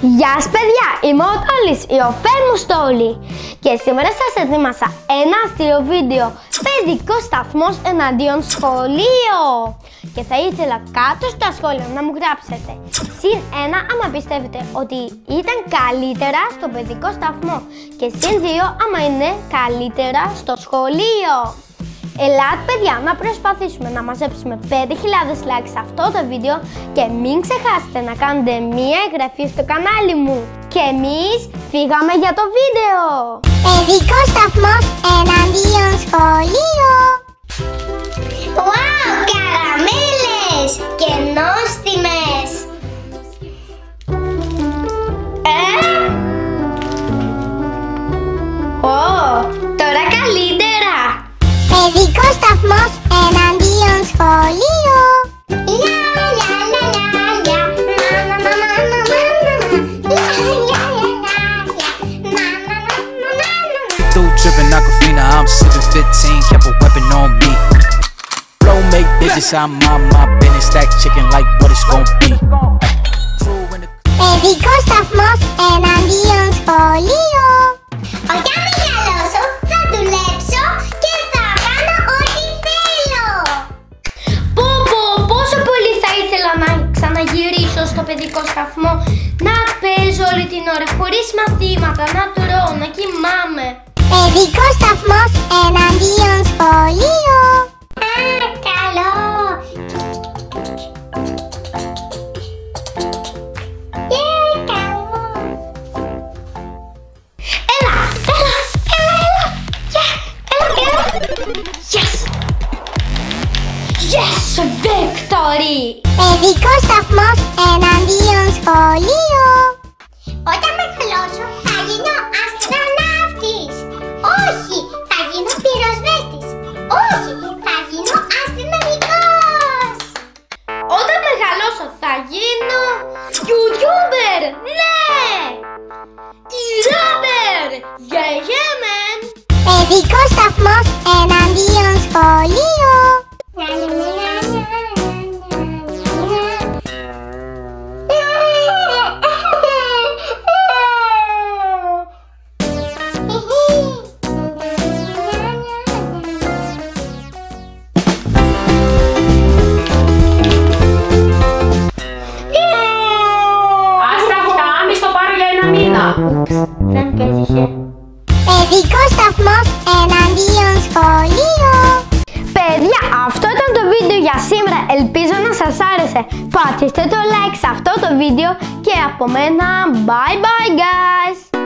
Γεια σας παιδιά, είμαι ο Τόλης, η Οφέρ Στόλη. Και σήμερα σας ετοίμασα ένα αστείο βίντεο. Παιδικό σταθμός εναντίον σχολείο. Και θα ήθελα κάτω στα σχόλια να μου γράψετε. Συν ένα άμα πιστεύετε ότι ήταν καλύτερα στο παιδικό σταθμό. Και συν δύο άμα είναι καλύτερα στο σχολείο. Ελάτε παιδιά να προσπαθήσουμε να μαζέψουμε 5.000 likes σε αυτό το βίντεο και μην ξεχάσετε να κάνετε μία εγγραφή στο κανάλι μου. Και εμείς φύγαμε για το βίντεο! Παιδικό σταθμός εναντίον heavy of moss and ambience for I'm sipping 15, a weapon on me. Blow make I'm on my business, stack chicken like what it's gon' be. Παιδικό σταθμό να παίζω όλη την ώρα χωρίς μαθήματα, να τρώω, να κοιμάμαι. Παιδικός σταθμός εναντίον σχολείο. Α, καλό. Ε, καλό. Έλα, έλα, έλα, έλα, yeah, έλα, έλα. Yes! Yes, victory! Παιδικός σταθμός Όχι, θα γίνω αστυνομικός. Όταν μεγαλώσω θα γίνω YouTuber! Ναι! YouTuber! Yeah, yeah, man! Παιδικός σταθμός εναντίον Δεν πέτυχε. Παιδικό σταθμός εναντίον σχολείο. Παιδιά, αυτό ήταν το βίντεο για σήμερα. Ελπίζω να σας άρεσε. Πατήστε το like σε αυτό το βίντεο και από μένα bye bye guys!